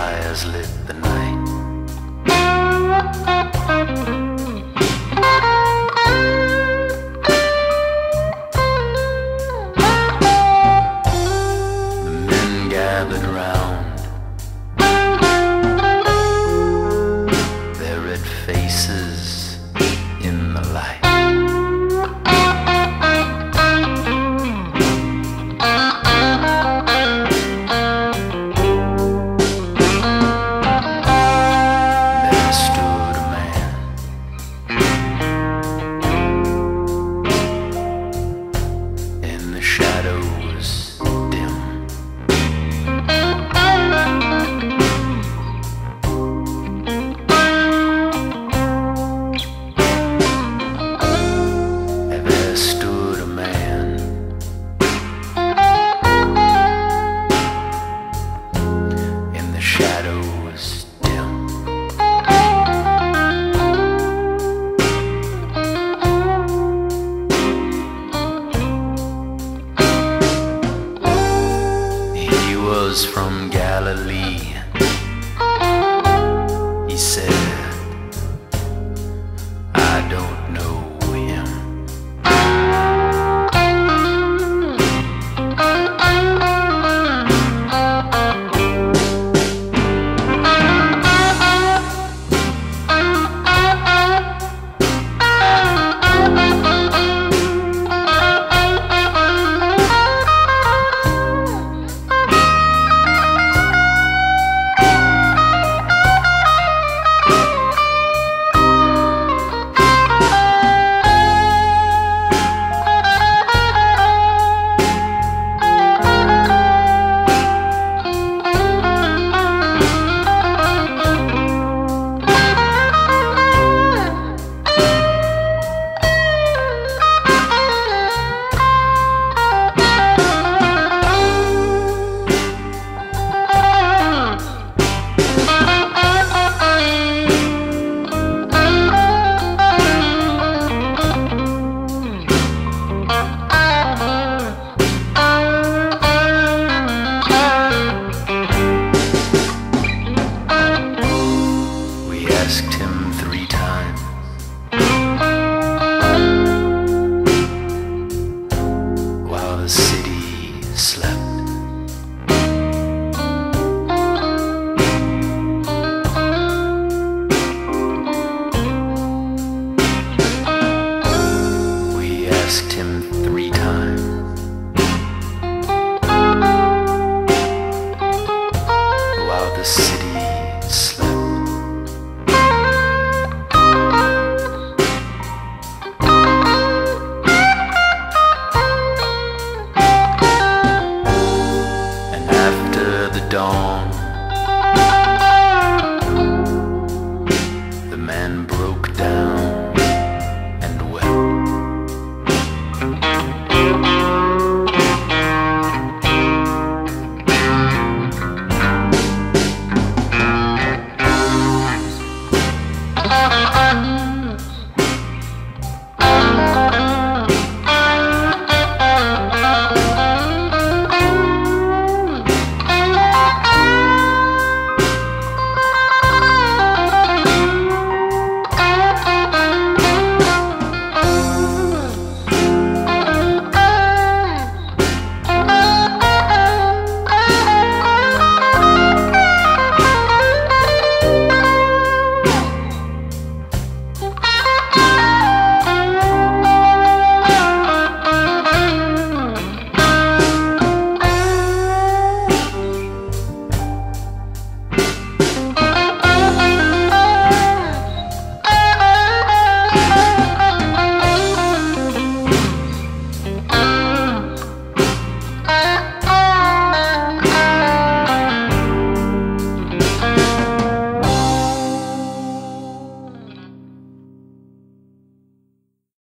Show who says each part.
Speaker 1: fires lit the night. was from Galilee. He said, I don't know. asked him three